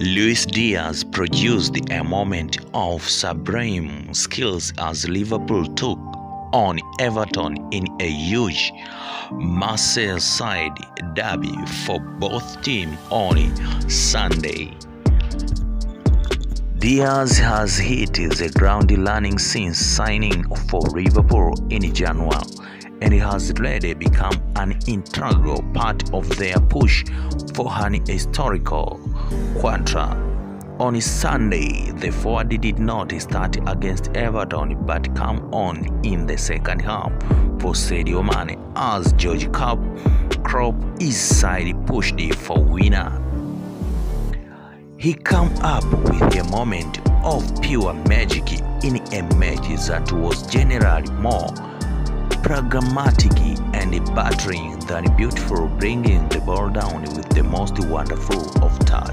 Luis Diaz produced a moment of sublime skills as Liverpool took on Everton in a huge Merseyside derby for both teams on Sunday. Diaz has hit the ground running since signing for Liverpool in January and has already become an integral part of their push for an historical quadra. On Sunday, the forward did not start against Everton but come on in the second half for Sadio Mane as George Cup Crop his side pushed for winner. He came up with a moment of pure magic in a match that was generally more pragmatic and battering than beautiful, bringing the ball down with the most wonderful of touch.